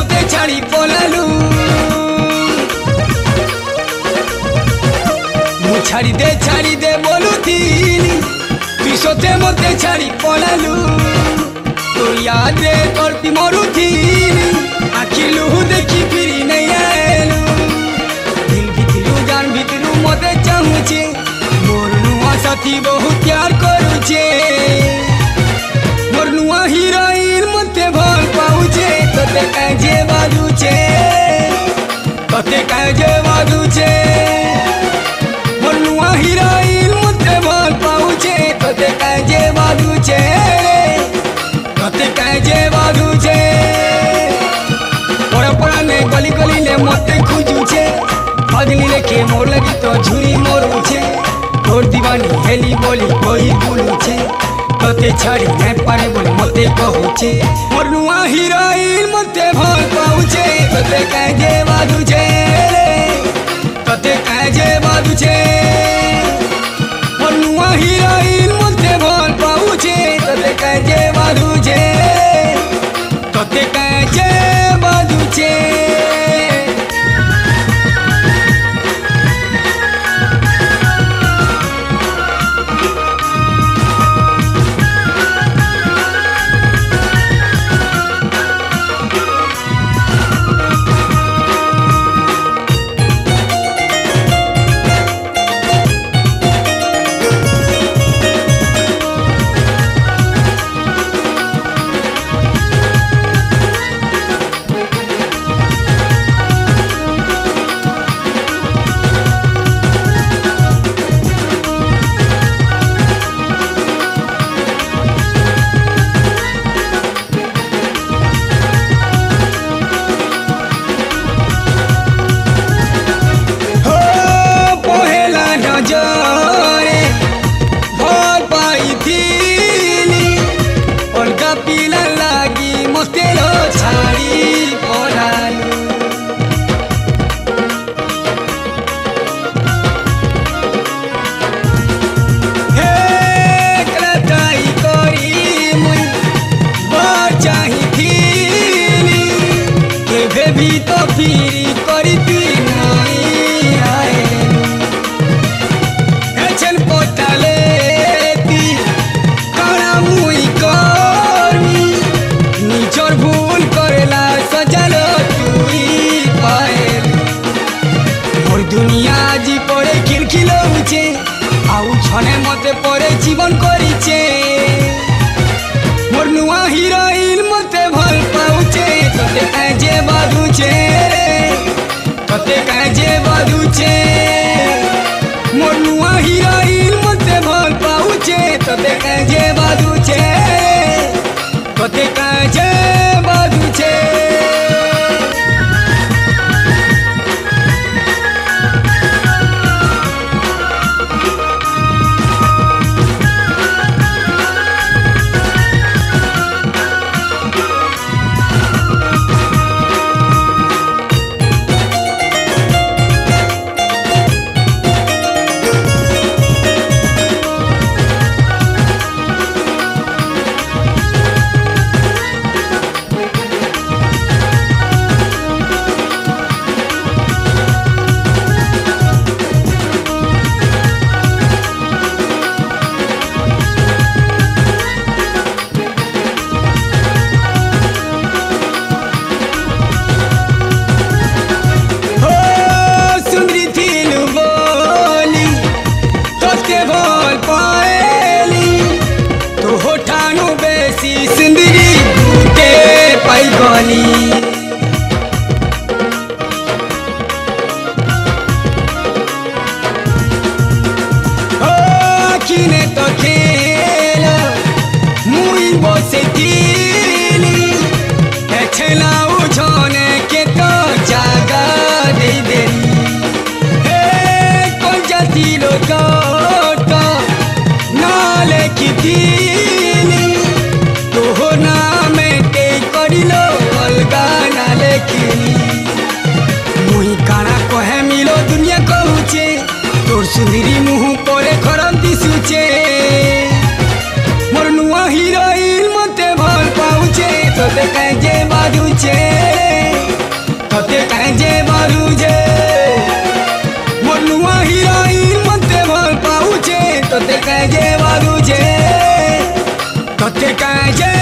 তোকে ছাড়ি পলালু। মু ছাড়ি দে ছাড়ি দে বলুথিলি তুই সতে মতে ছাড়ি পলালু। তোর ইয়াদে তর্পি মরুথিলি আখি লুহু দেখি ফিরি নেই আলু দিল ভিতিলু জান ভিতিলু মতে চাহুছে মোর নুয়া সাথী বহু ফজলি মোর লাগি তো ঝুরি মরুছে তোর দিবানি হেলি বলি কই বুলুছে। তোতে ছাড়ি নাই পারে বলে মতে কহুছে। মোর নুয়া হিরোইন মতে ভয় পাউছে, তোতে কাজে বাজুছে। মতে পরে জীবন করিছে। মোর নুয়া হিরোইন মতে ভালো পাউছে, তোতে কাজে বাজুছে তোতে কাজে বাজুছে মোর নুয়া হিরোইন মতে ভালো পাউছে, তোতে কাজে বাজুছে তোতে কাজে বাজুছে କରୁଛେ ତତେ କାହିଁ ଯେ ମରୁଛେ ମୋ ନୂଆ ହିରୋଇନ ମତେ ଭଲ ପାଉଛେ ତତେ କାହିଁ ଯେ ମରୁଛେ ତତେ କାହିଁ ଯେ